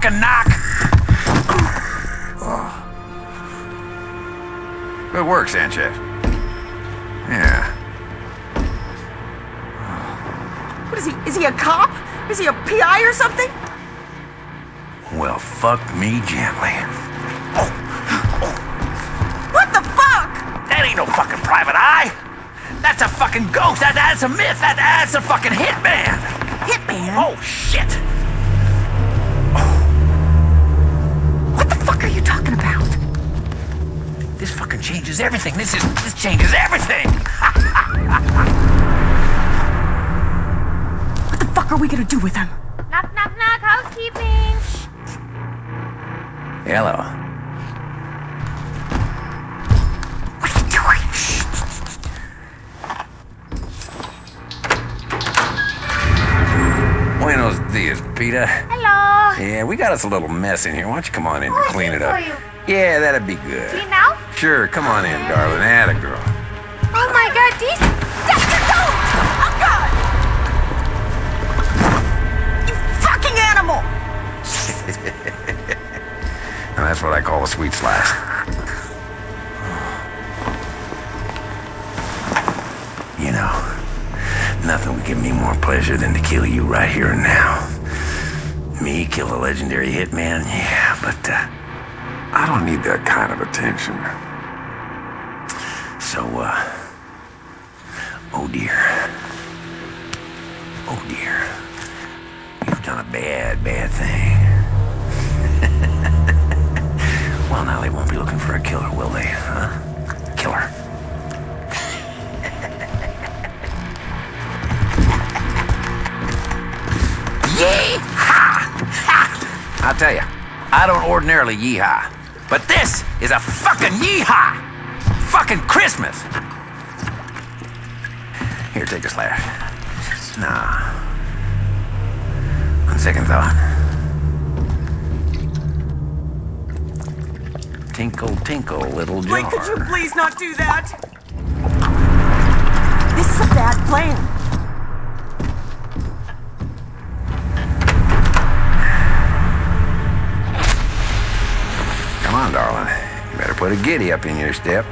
Don't you ever fucking knock? Good work, Sanchez. Yeah. What is he? Is he a cop? Is he a PI or something? Well, fuck me gently. What the fuck? That ain't no fucking private eye. That's a fucking ghost. That, that's a myth. That, that's a fucking hitman. Hitman? Oh, shit. Talking about? This fucking changes everything. This is this changes everything. What the fuck are we gonna do with him? Knock, knock, knock, housekeeping. Hello. What are you doing? Buenos dias, Peter. Yeah, we got us a little mess in here. Why don't you come on in and clean it up? Yeah, that'd be good. Clean now? Sure, come on in, darling. Atta girl. Oh my god, these... Don't! Oh god! You fucking animal! Now, that's what I call a sweet slice. You know, nothing would give me more pleasure than to kill you right here and now. Me kill a legendary hitman? Yeah, but uh, I don't need that kind of attention. so uh Oh dear. Oh dear. You've done a bad, bad thing. well, now they won't be looking for a killer, will they? Huh? I'll tell you, I don't ordinarily yeehaw, but this is a fucking yeehaw! Fucking Christmas! Here, take a slash. Nah. On second thought. Tinkle, tinkle, little jar. Wait, could you please not do that? This is a bad plan. Put a giddy up in your step.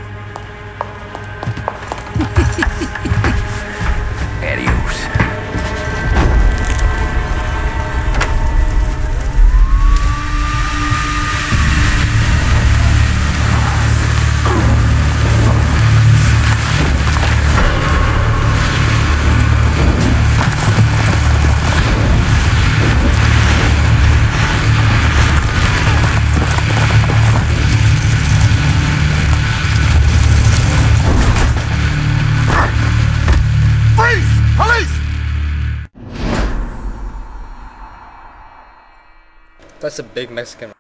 That's a big Mexican.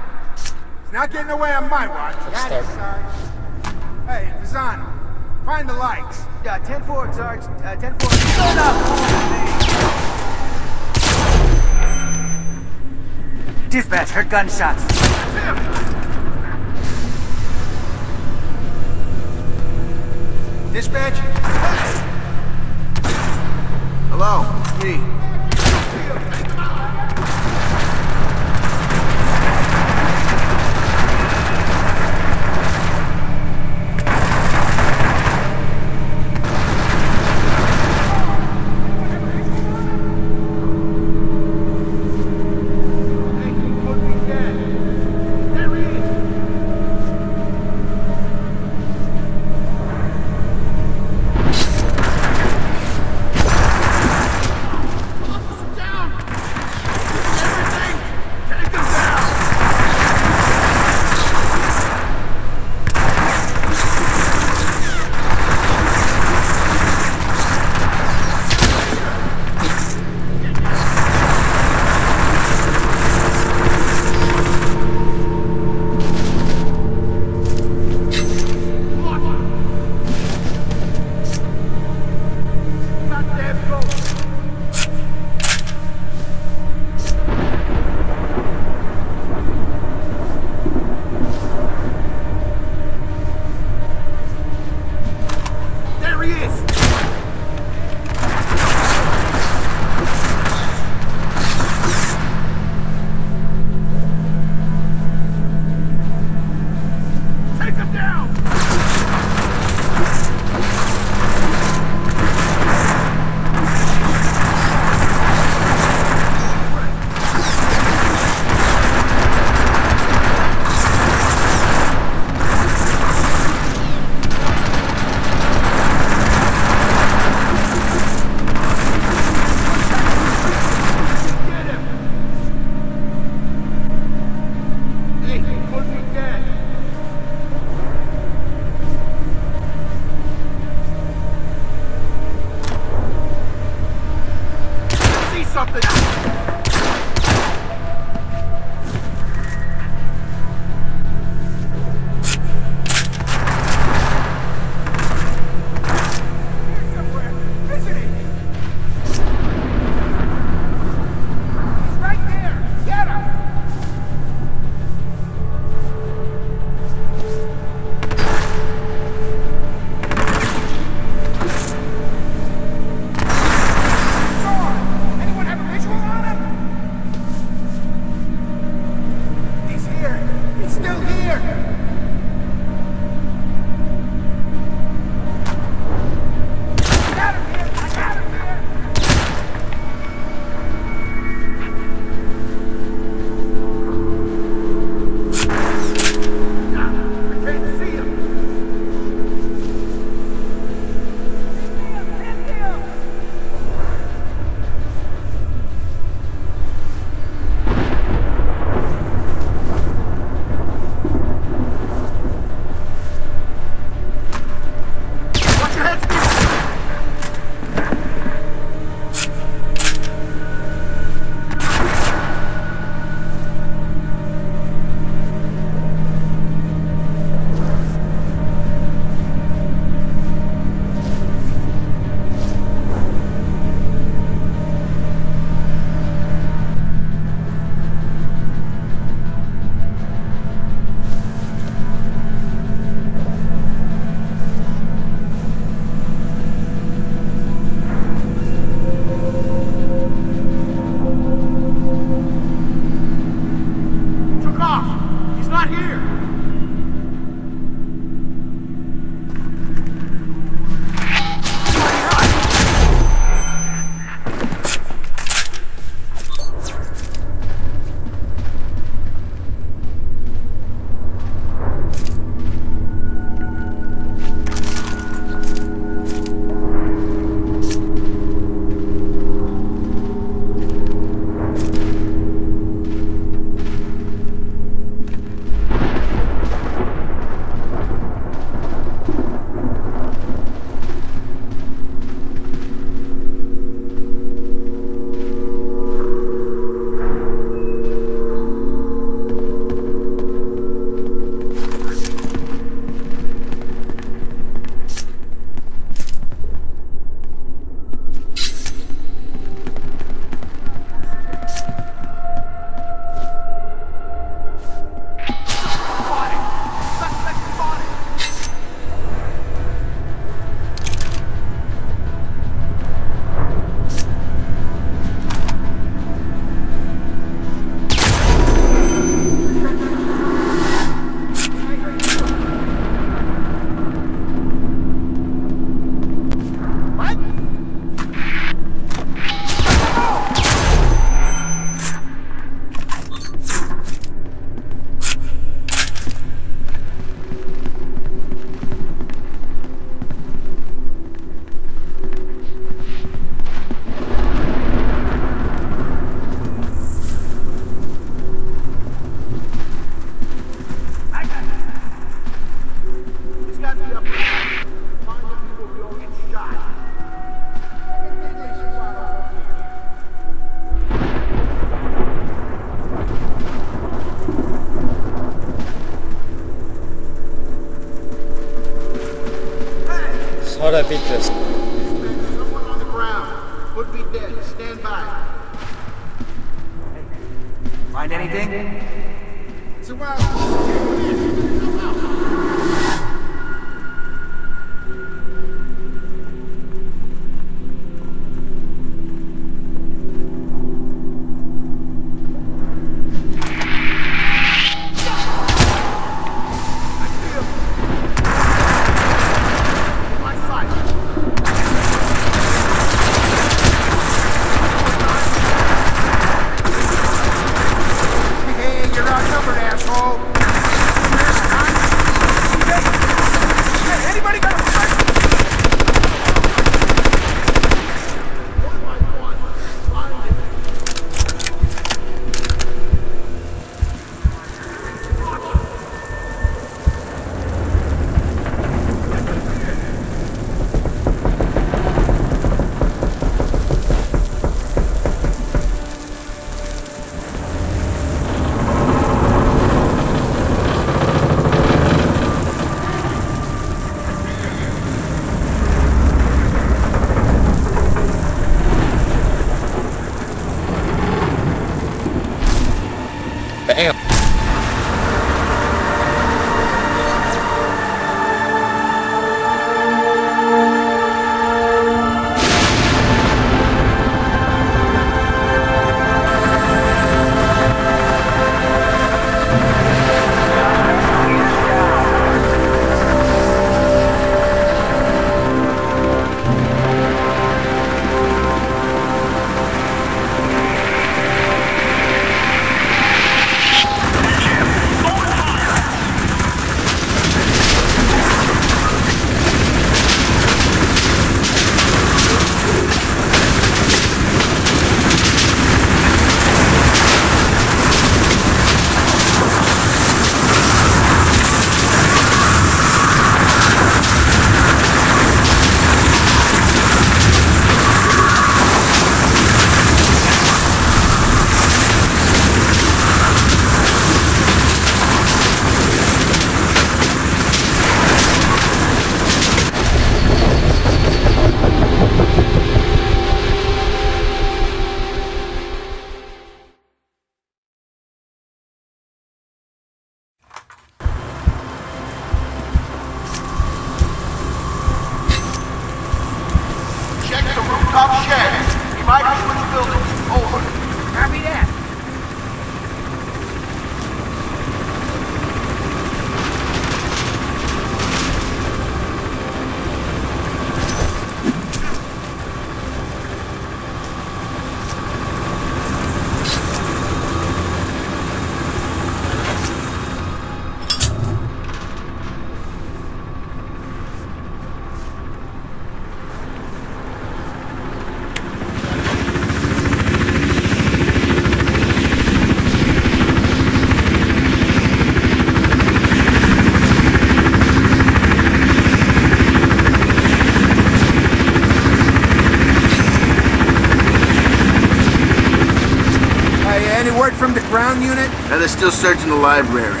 still searching the library.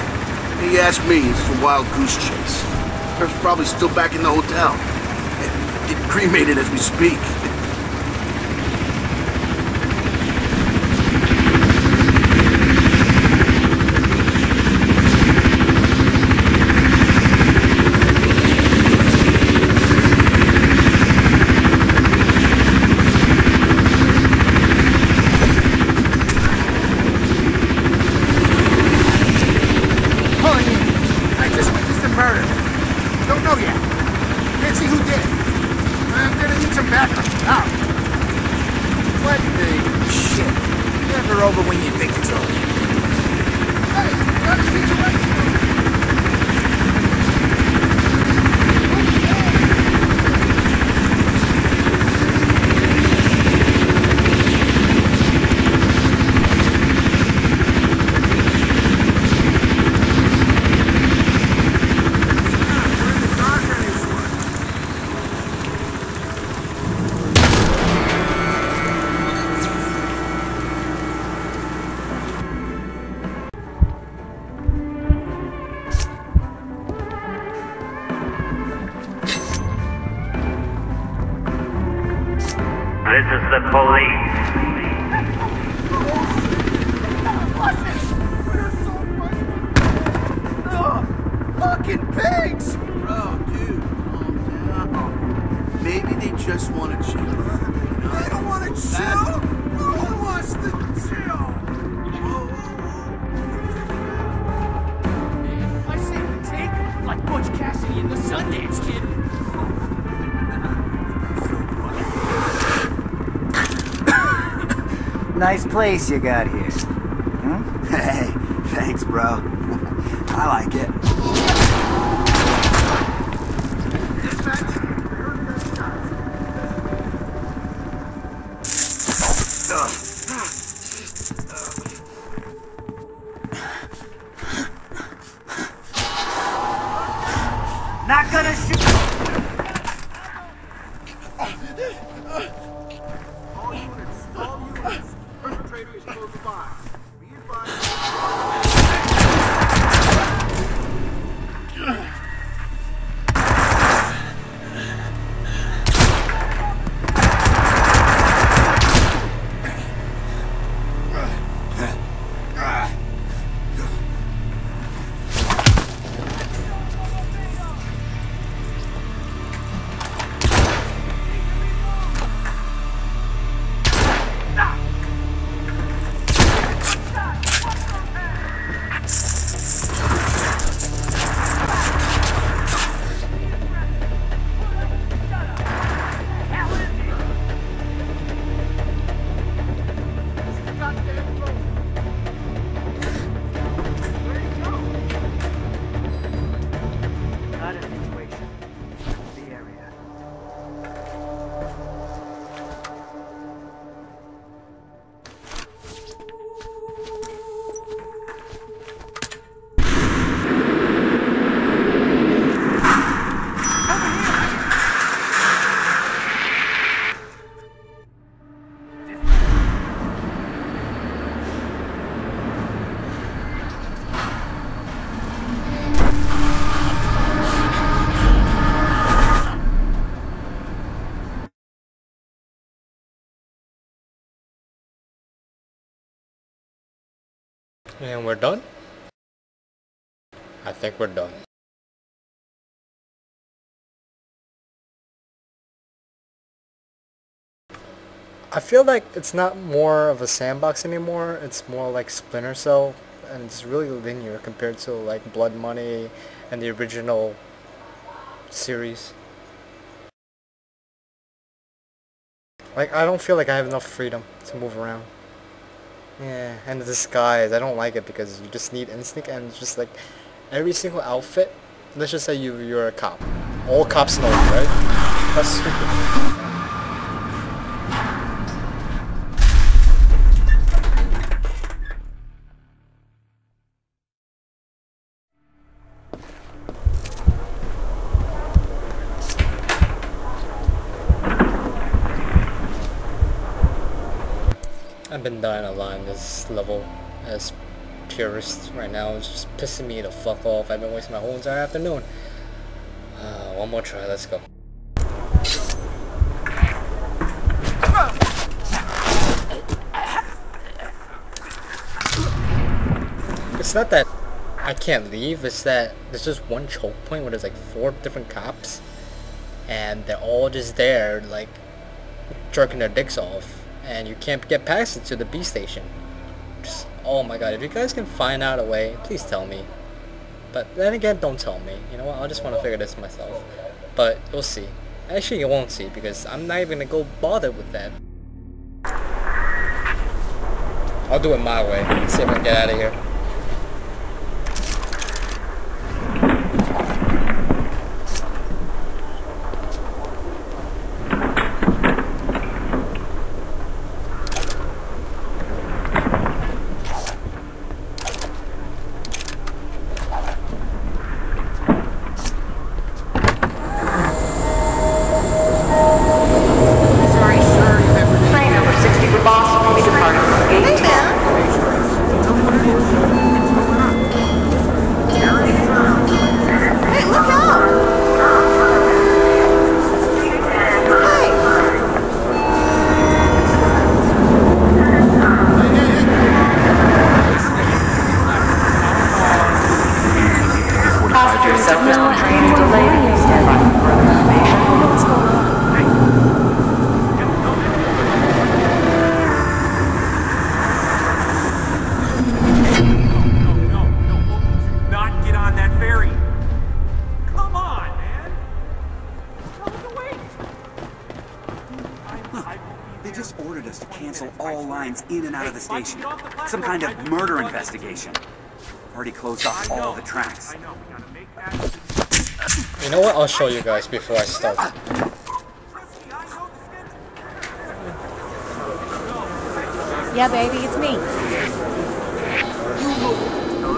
He asked me, it's a wild goose chase. Herb's probably still back in the hotel. Getting cremated as we speak. Place you got here. Hmm? Hey, thanks, bro. I like it. And we're done? I think we're done. I feel like it's not more of a sandbox anymore, it's more like Splinter Cell, and it's really linear compared to like Blood Money and the original series. Like, I don't feel like I have enough freedom to move around. Yeah, and the disguise, I don't like it because you just need instinct and just like every single outfit, let's just say you, you're a cop. All cops know right? That's stupid. Been dying a lot in this level as purist right now. It's just pissing me the fuck off. I've been wasting my whole entire afternoon. Uh, one more try, let's go. It's not that I can't leave, it's that there's just one choke point where there's like four different cops and they're all just there like jerking their dicks off and you can't get past it to the B station. Just, oh my god, if you guys can find out a way, please tell me. But then again, don't tell me. You know what, I just want to figure this myself. But we'll see. Actually, you won't see because I'm not even gonna go bother with that. I'll do it my way. See if I can get out of here. In and out of the station. Some kind of murder investigation. Already closed off all the tracks. You know what? I'll show you guys before I start. Yeah, baby, it's me.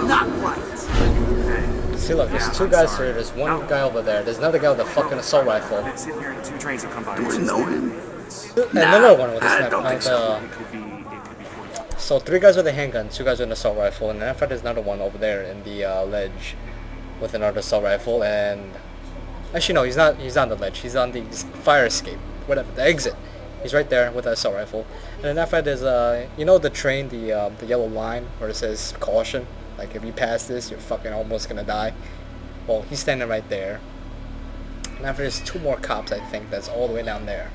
Not right. See, look, there's two guys here. There's one guy over there. There's another guy with a fucking assault rifle. Sitting here and two trains will come by. Do we know him? Another one with a I sniper. don't uh, think so. So three guys with a handgun, two guys with an assault rifle, and then after there's another one over there in the uh, ledge with another assault rifle. And actually, no, he's not. He's on the ledge. He's on the fire escape, whatever, the exit. He's right there with an assault rifle. And then after that, there's uh, you know the train, the uh, the yellow line where it says caution. Like if you pass this, you're fucking almost gonna die. Well, he's standing right there. And after there's two more cops, I think that's all the way down there.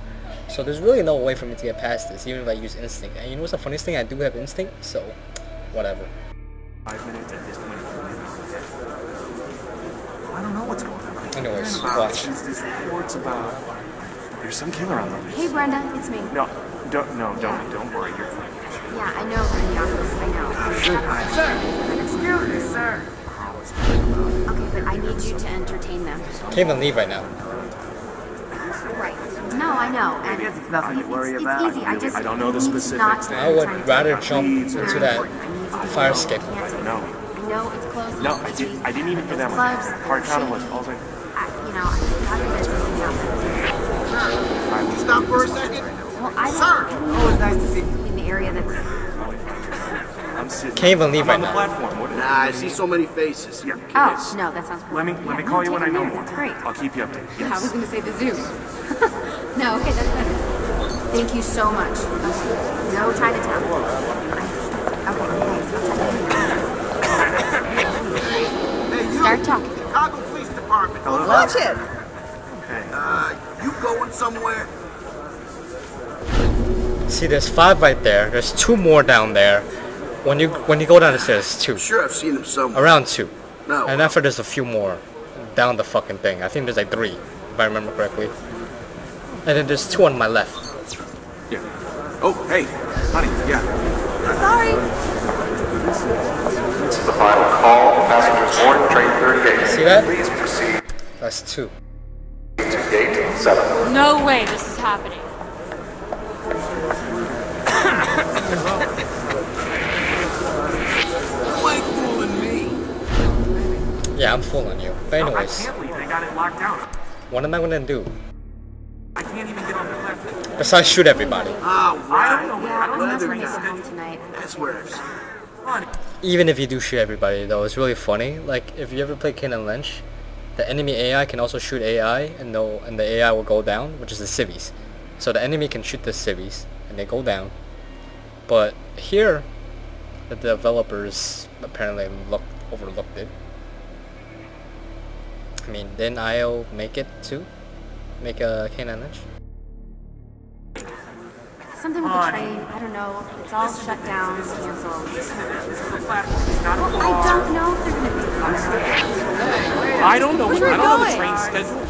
So there's really no way for me to get past this, even if I use instinct. And you know what's the funniest thing? I do have instinct, so whatever. Five minutes at this point. I don't know what's going on. Anyways, About watch. since there's reports about there's some killer on the loose. Hey, Brenda, it's me. No, don't, no, don't, don't worry. You're fine. Yeah, I know we're in the office. I know. Sir, excuse me, sir. Okay, but I need you to entertain them. Can't even leave right now. Right. No, I know. And It's nothing to worry it's, about. It's easy. I just I don't know the need specifics. I would rather jump into that fire escape. No, I know it's close. no, I, did, I didn't even hear that one. Hard counter was. All I, I, you know, I have to get everything out. Can you stop for a second? Well, I don't. Sir! Oh, Always nice to see you. In the area that's. I'm sitting. Can't even leave I'm right on now. the platform. What, Nah, I see so many faces. Yeah. Oh no, that sounds. Let me perfect. let me call you when I know more. That's great. I'll keep you updated. Yeah, I was gonna say the zoo. no, okay, that's better. Thank you so much. Okay. No Chinatown. Okay, Hey, you! Start talking. Chicago Police Department. Watch it. Okay. Uh, you going somewhere? See, there's five right there. There's two more down there. When you when you go down the stairs, two. Sure, I've seen them somewhere. Around two. No. And after there's a few more down the fucking thing. I think there's like three, if I remember correctly. And then there's two on my left. Yeah. Oh, hey, honey. Yeah. Sorry. This is the final call. Passengers board train 38. See that? Please proceed That's two. to gate 7. No way this is happening. You ain't fooling me. Yeah, I'm fooling you. But No, I anyways, can't leave. They got it locked down. what am I gonna do? I can't even get on the platform. Besides shoot everybody. Ah, I don't know. right. Yeah, I don't I'm know not trying where to he's get home tonight. That's where I've Even if you do shoot everybody though, it's really funny. Like if you ever play Kane and Lynch, the enemy AI can also shoot AI and no and the AI will go down, which is the civvies. So the enemy can shoot the civvies and they go down. But here the developers apparently look overlooked it. I mean, didn't IO make it too? Make a Kane and Something with the train. I don't know. It's all shut down, canceled. This is the platform. It's not a Well, I don't know if they're gonna be. I don't know. Where I don't know the train schedule.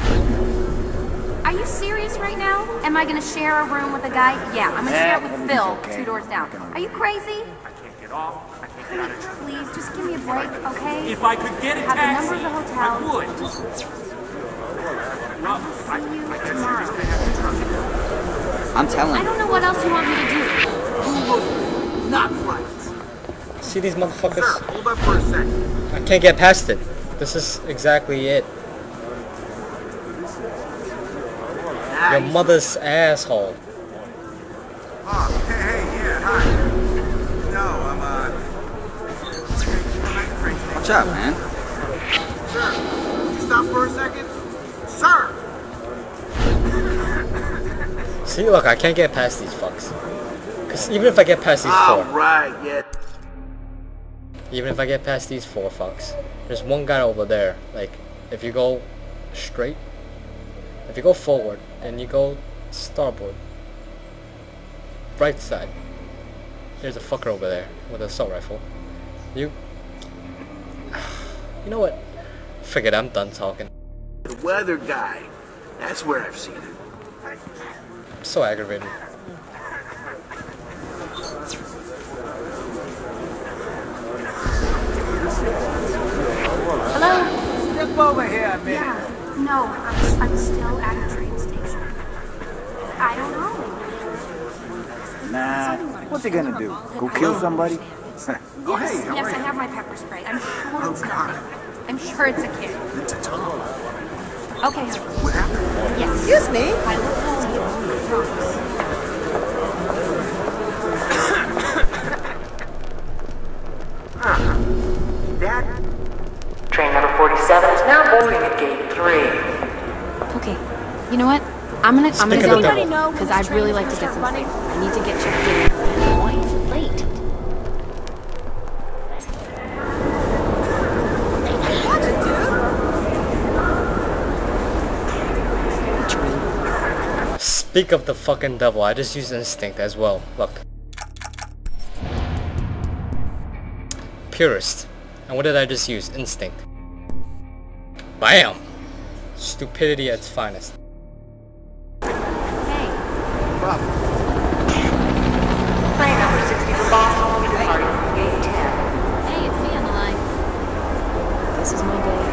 Are you serious right now? Am I gonna share a room with a guy? Yeah, I'm gonna share it with Phil, two doors down. Are you crazy? I can't get off. I can't get out of train. Please, just give me a break, okay? If I could get a Have the number of the hotel. I would. No, I, See you I guess tomorrow. you're just gonna have to trust me. I'm telling I don't know what else you want me to do. Not right. See these Sir, motherfuckers? hold up for a second. I can't get past it. This is exactly it. Your mother's asshole. Oh, hey, hey, yeah, hi. No, I'm, uh... Watch out, man. Sir, would you stop for a second? Sir! See, look, I can't get past these fucks. Cause even if I get past these All four, right, yeah. even if I get past these four fucks, there's one guy over there, like if you go straight, if you go forward, and you go starboard, right side, there's a fucker over there with an assault rifle. You, you know what? Forget. I'm done talking. The weather guy. That's where I've seen him. I'm so aggravated. Hello? Step over here a minute. Yeah. No, I'm, I'm still at a train station. I don't know. Nah. What's he gonna do? Go kill somebody? Yes, yes, I have my pepper spray. I'm sure it's oh, nothing. I'm sure it's a kid. It's a tunnel. Okay. What happened? Yes. Excuse me? I will tell you. I promise. Train number 47 is now boarding at gate 3. Okay. You know what? I'm gonna I'm gonna of go the devil. because I'd really like to get some sleep. I need to get checked in. Why is it late? Speak of the fucking devil, I just used instinct as well. Look. Purist. And what did I just use? Instinct. Bam! Stupidity at its finest. Hey. Train number 60 for Boston will be departing from gate 10. Hey, it's me on the line. This is my day.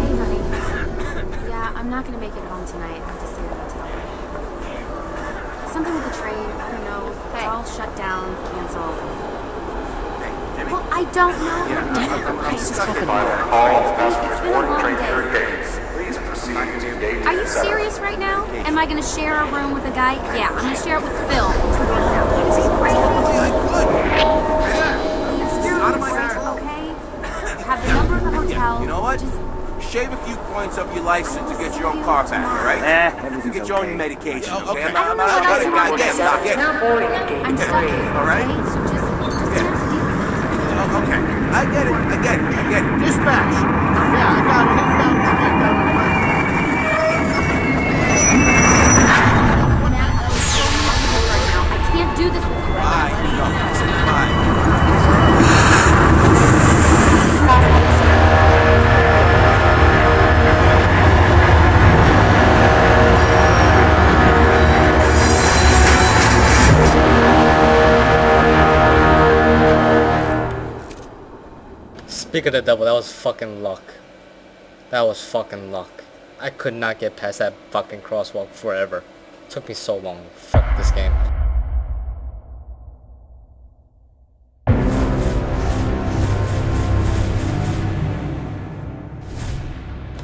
Hey, honey. Yeah, I'm not gonna make it home tonight. I have to stay at a hotel. Something with the train. I don't know. It's all shut down, canceled. Well, I don't know. Damn it, why is this happening? All passengers It's been a boarding long train day. 30 gates. Please to gate Are you serious right now? Am I gonna share a room with a guy? Yeah, I'm gonna share it with Phil. Out of. Okay? Have the number of the hotel. You know what? Shave a few points off your license to get your own car back, all right? Eh, To get your own medication, Yeah, okay? okay. I'm I not, don't I'm not, I'm not a want me to goddamn say. doc. Now I'm gate stuck 3. here, All right. okay? So just, just have to deal with it. Oh, okay. I get it. I get it. I get it. Dispatch. Yeah, I got it. Inbound train down the way. Matt, I was so miserable right now. I can't do this with you right Bye. now. I said Speak of the devil, that was fucking luck. That was fucking luck. I could not get past that fucking crosswalk forever. It took me so long. Fuck this game.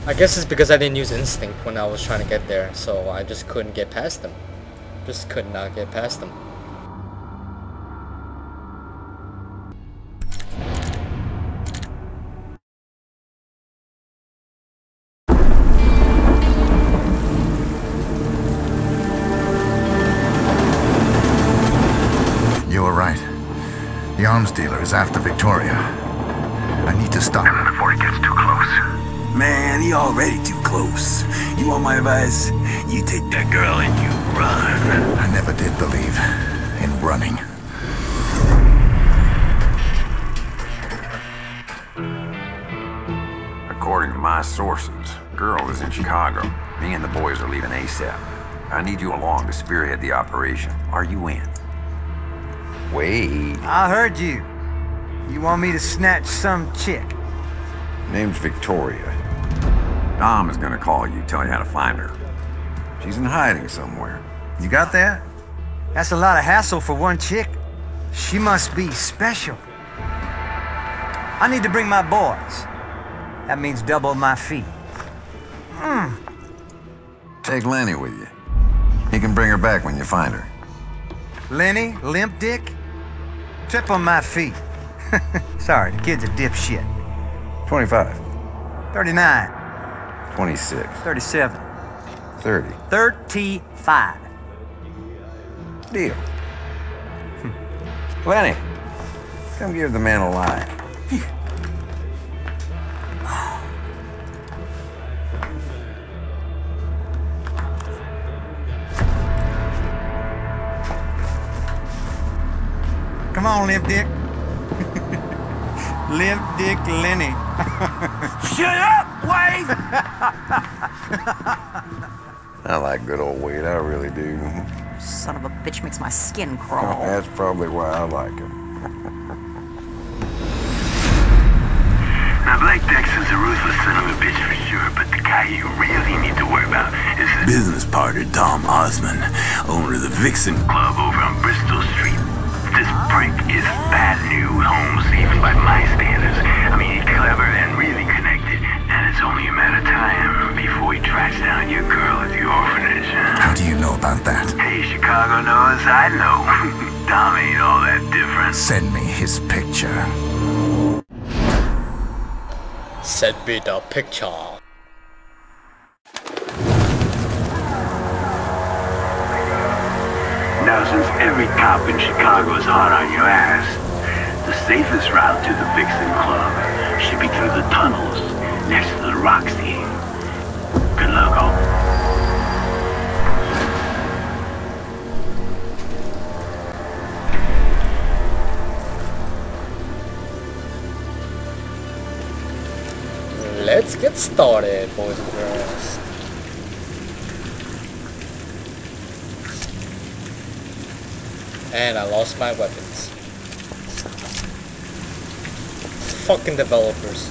I guess it's because I didn't use instinct when I was trying to get there, so I just couldn't get past them. Just could not get past them. Is after Victoria. I need to stop him before he gets too close. Man, he already too close. You want my advice? You take that girl and you run. I never did believe in running. According to my sources, girl is in Chicago. Me and the boys are leaving ASAP. I need you along to spearhead the operation. Are you in? Wait. I heard you. You want me to snatch some chick? Name's Victoria. Dom is gonna call you, tell you how to find her. She's in hiding somewhere. You got that? That's a lot of hassle for one chick. She must be special. I need to bring my boys. That means double my fee. Mm. Take Lenny with you. He can bring her back when you find her. Lenny, limp dick, triple my fee. Sorry, the kid's a dipshit. 25. 39. 26. 37. 30. 35. Deal. Hmm. Lenny, come give the man a line. Come on, Limp Dick. Live Dick Lenny. Shut up, Wade! I like good old Wade, I really do. Son of a bitch makes my skin Oh, crawl. that's probably why I like him. Now, Blake Dexter's a ruthless son of a bitch for sure, but the guy you really need to worry about is his business partner, Dom Osmond, owner of the Vixen Club over on Bristol Street. This prick is bad news, Holmes, even by my standards. I mean, he's clever and really connected, and it's only a matter of time before he tracks down your girl at the orphanage. How do you know about that? Hey, Chicago knows, I know. Dom ain't all that different. Send me his picture. Send me the picture. Now, since every cop in Chicago is hot on your ass, the safest route to the Vixen Club should be through the tunnels next to the Roxy. Good luck, all. Let's get started, boys and girls. And I lost my weapons. Fucking developers.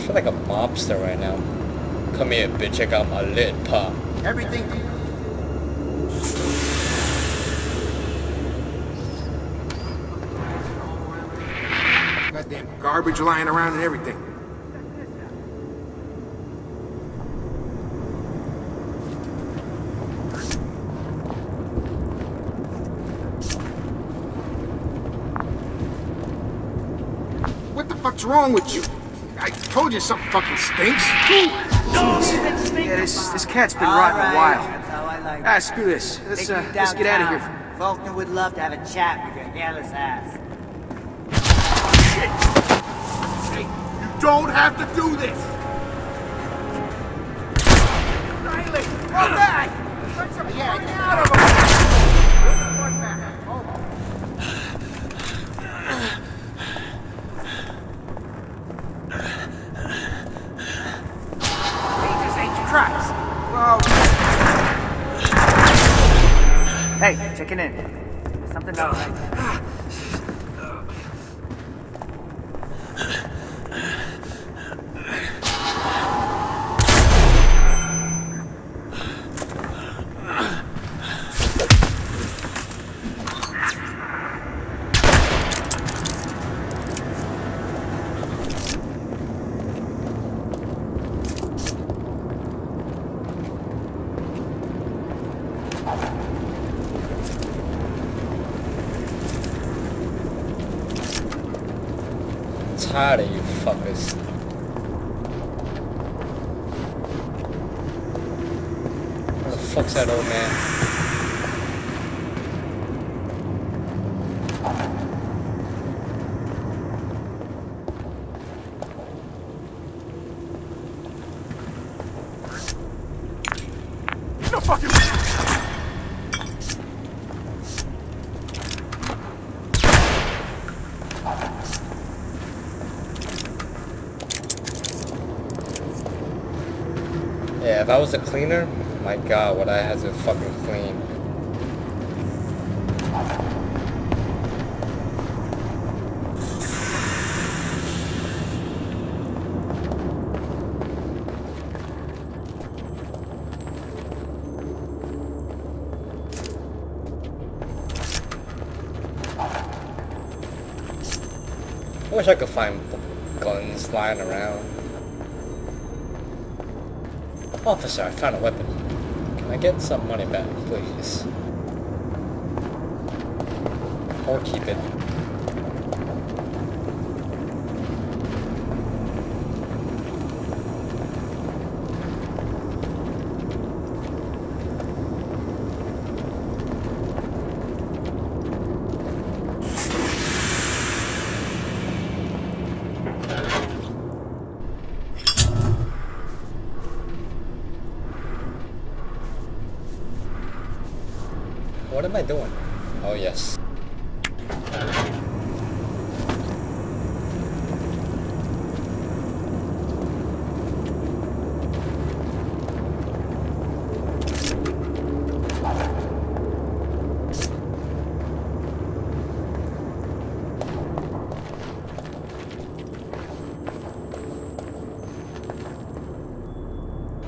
I feel like a mobster right now. Come here, bitch, I got my lid pop. Everything. Goddamn garbage lying around and everything. What the fuck's wrong with you? I told you something fucking stinks. Yeah, this, this cat's been rotting a while. Ah, screw this. Let's, uh, let's get out of here. Faulkner would love to have a chat with your hairless ass. You don't have to do this. Riley, roll back. Let some yeah, out of him. One back. Hold on. Jesus H. Christ. Well, Checking in. Something else. Tired of you fuckers. Where the fuck's that old man? no fucking. Yeah, if I was a cleaner, my god, what I had to fucking clean. I wish I could find guns lying around. Officer, I found a weapon. Can I get some money back, please? Or keep it. what am I doing? Oh yes.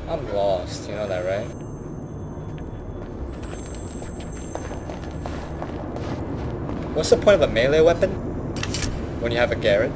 I'm lost, you know that, right? What's the point of a melee weapon when you have a garrote?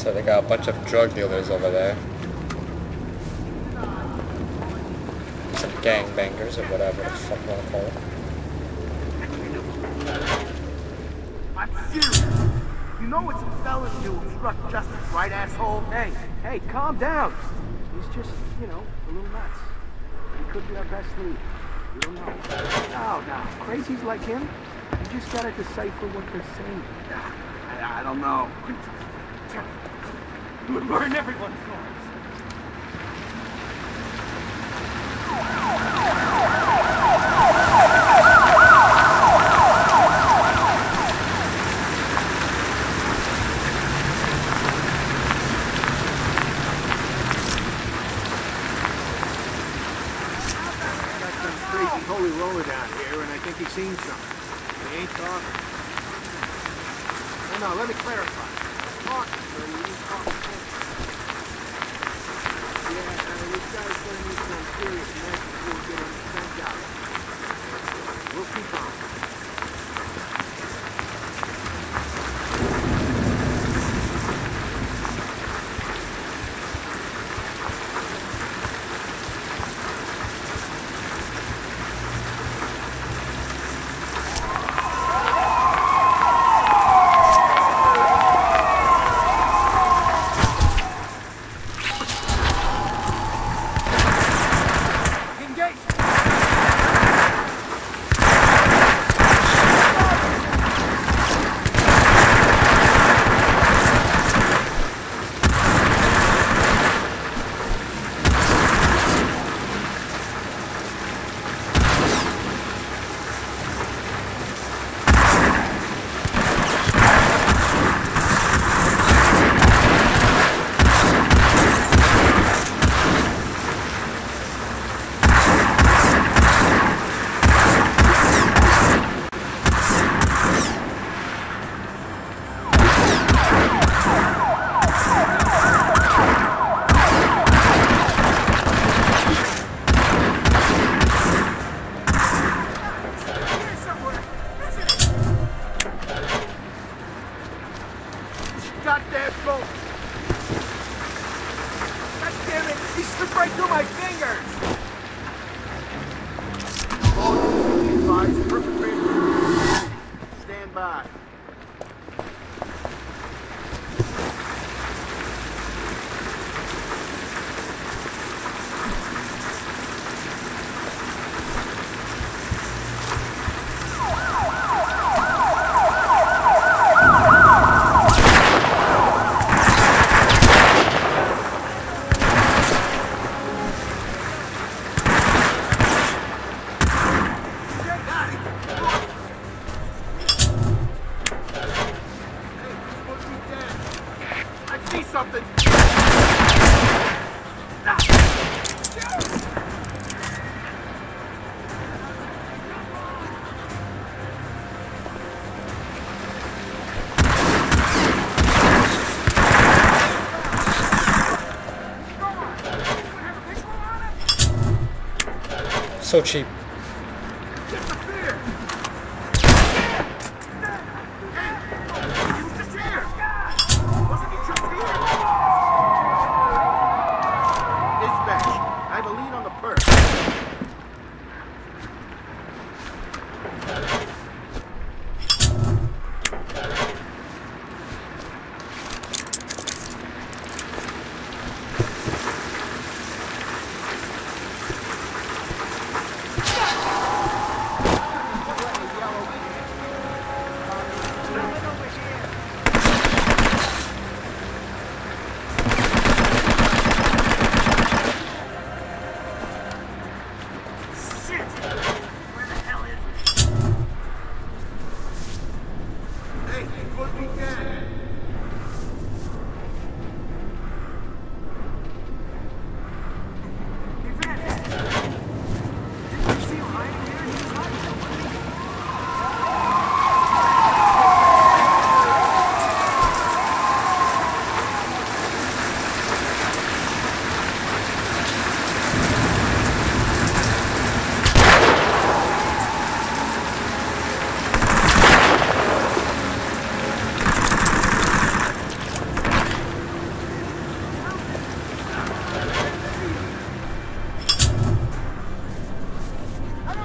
So they got a bunch of drug dealers over there. Some gangbangers or whatever the fuck you wanna call it. I'm serious. You know it's a felony to obstruct justice, right, asshole? Hey, hey, calm down. He's just, you know, a little nuts. He could be our best lead. We don't know. No, no. Crazies like him, you just gotta decipher what they're saying. I, I don't know. Burn everyone's crazy holy roller down here, and I think he's seen something. He ain't talking. No, no, let me clarify. So cheap. Dispatch, I have a lead on the perp. Hey, good weekend.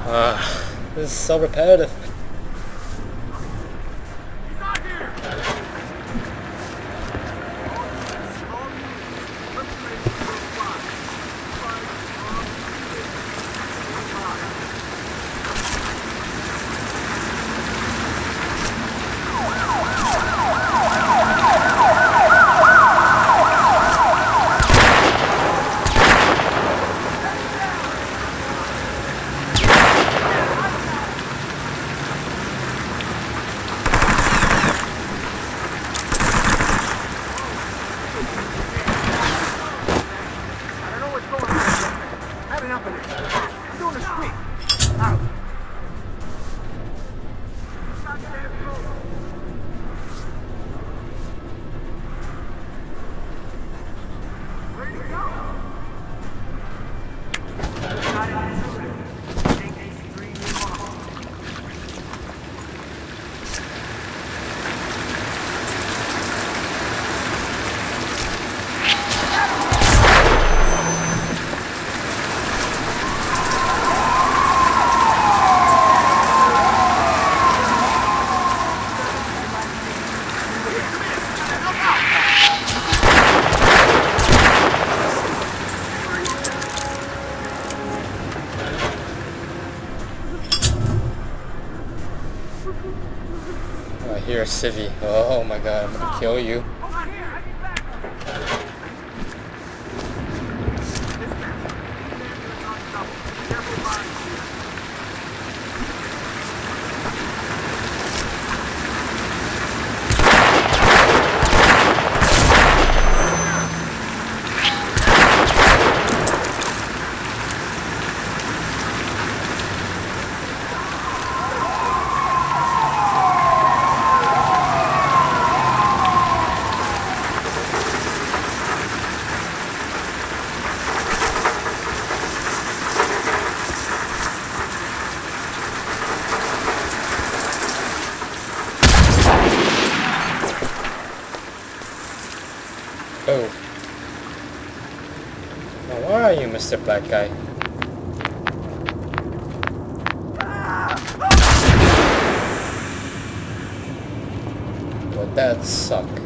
Ah, this so repetitive. Civvy. Oh my god, I'm gonna kill you. Oh. Now where are you, Mr. Black Guy? Well, that suck.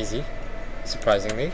Easy, surprisingly.